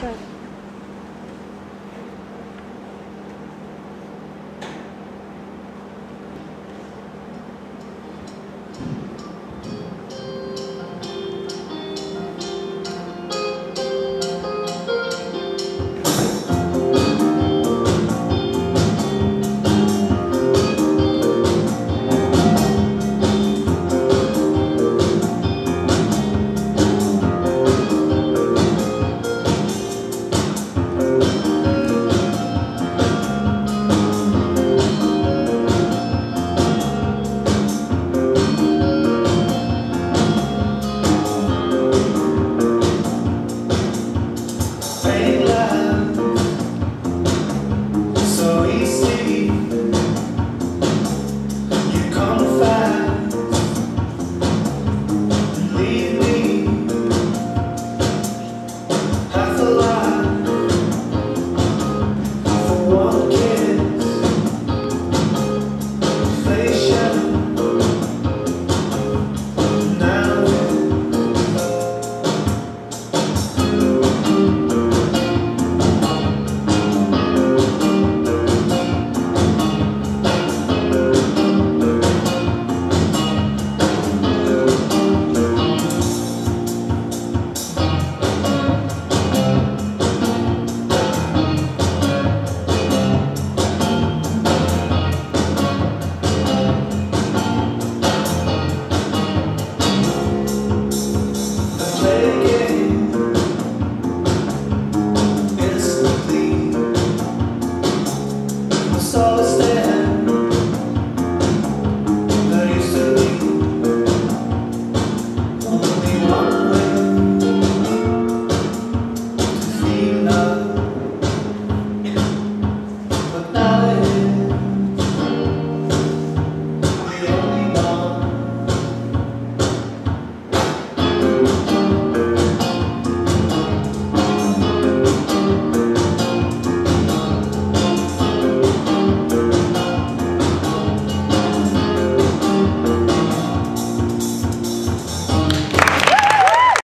对。